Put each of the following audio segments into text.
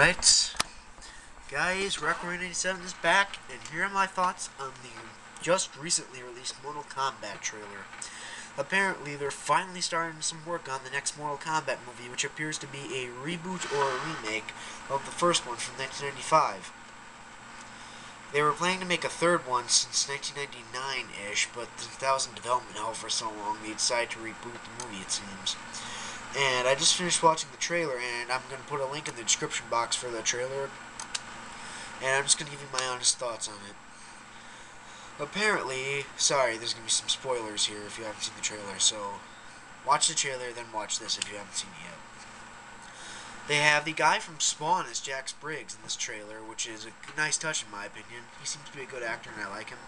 Alright, guys, Record 87 is back, and here are my thoughts on the just recently released Mortal Kombat trailer. Apparently, they're finally starting some work on the next Mortal Kombat movie, which appears to be a reboot or a remake of the first one from 1995. They were planning to make a third one since 1999-ish, but was in development hell for so long, they decided to reboot the movie, it seems. And I just finished watching the trailer, and I'm going to put a link in the description box for the trailer. And I'm just going to give you my honest thoughts on it. Apparently, sorry, there's going to be some spoilers here if you haven't seen the trailer, so watch the trailer, then watch this if you haven't seen it yet. They have the guy from Spawn as Jax Briggs in this trailer, which is a nice touch in my opinion. He seems to be a good actor, and I like him.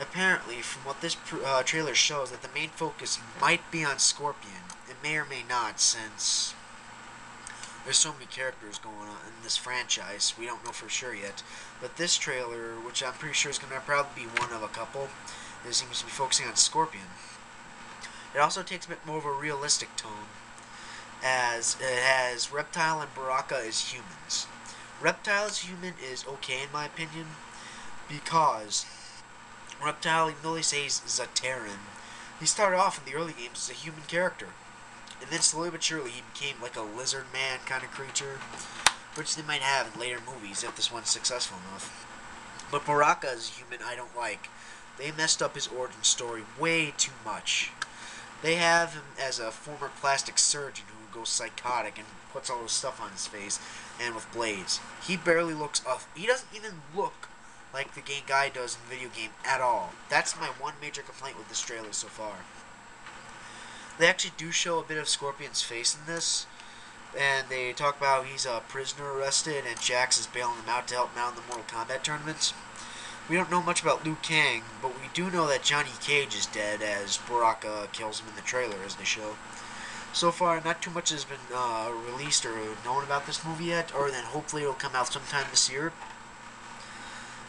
Apparently, from what this uh, trailer shows, that the main focus might be on Scorpion. It may or may not, since there's so many characters going on in this franchise. We don't know for sure yet. But this trailer, which I'm pretty sure is going to probably be one of a couple, it seems to be focusing on Scorpion. It also takes a bit more of a realistic tone, as it has Reptile and Baraka as humans. Reptile as human is okay in my opinion, because Reptile, even though they say he's a Terran, he started off in the early games as a human character. And then slowly but surely he became like a lizard man kind of creature, which they might have in later movies if this one's successful enough. But Baraka as a human I don't like. They messed up his origin story way too much. They have him as a former plastic surgeon who goes psychotic and puts all this stuff on his face and with blades. He barely looks up. He doesn't even look like the game guy does in video game at all. That's my one major complaint with this trailer so far. They actually do show a bit of Scorpion's face in this, and they talk about he's a prisoner arrested and Jax is bailing him out to help him out in the Mortal Kombat tournaments. We don't know much about Liu Kang, but we do know that Johnny Cage is dead as Baraka kills him in the trailer as they show. So far, not too much has been uh, released or known about this movie yet, or then hopefully it'll come out sometime this year.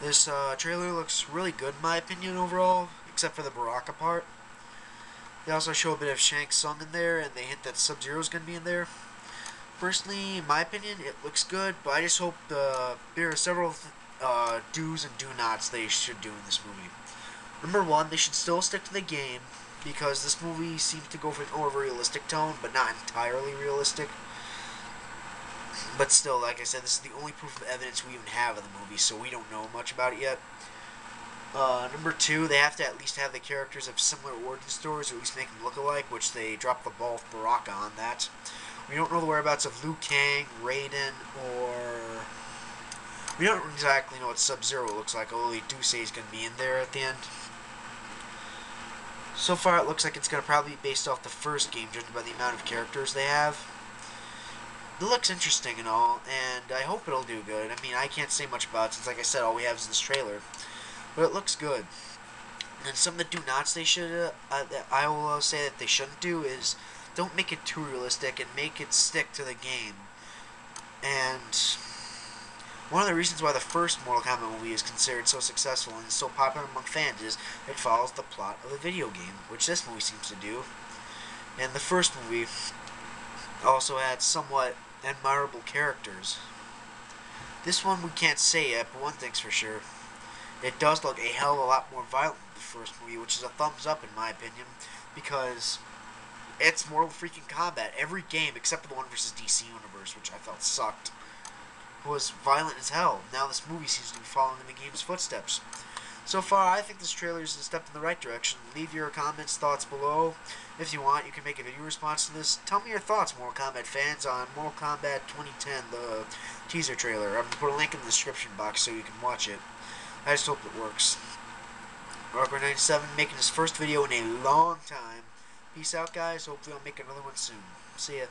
This uh, trailer looks really good in my opinion overall, except for the Baraka part. They also show a bit of Shang Tsung in there, and they hint that Sub-Zero is going to be in there. Personally, in my opinion, it looks good, but I just hope the, there are several uh, do's and do-nots they should do in this movie. Number one, they should still stick to the game, because this movie seems to go for an over-realistic tone, but not entirely realistic. But still, like I said, this is the only proof of evidence we even have of the movie, so we don't know much about it yet. Uh, number two, they have to at least have the characters of similar origin stories, or at least make them look alike, which they dropped the ball with Baraka on that. We don't know the whereabouts of Liu Kang, Raiden, or... We don't exactly know what Sub-Zero looks like, although they do say he's going to be in there at the end. So far, it looks like it's going to probably be based off the first game, judging by the amount of characters they have. It looks interesting and all, and I hope it'll do good. I mean, I can't say much about it, since, like I said, all we have is this trailer. But it looks good. And some of the do-nots they should, uh, uh, I will say that they shouldn't do is don't make it too realistic and make it stick to the game. And one of the reasons why the first Mortal Kombat movie is considered so successful and so popular among fans is it follows the plot of a video game, which this movie seems to do. And the first movie also had somewhat admirable characters. This one we can't say yet, but one thing's for sure. It does look a hell of a lot more violent than the first movie, which is a thumbs up in my opinion, because it's Mortal freaking Kombat. Every game except for the one versus DC Universe, which I felt sucked, was violent as hell. Now this movie seems to be following in the game's footsteps. So far, I think this trailer is a step in the right direction. Leave your comments, thoughts below. If you want, you can make a video response to this. Tell me your thoughts, Mortal Kombat fans, on Mortal Kombat 2010, the teaser trailer. I'm going to put a link in the description box so you can watch it. I just hope it works. Rocker97 making his first video in a long time. Peace out, guys. Hopefully I'll make another one soon. See ya.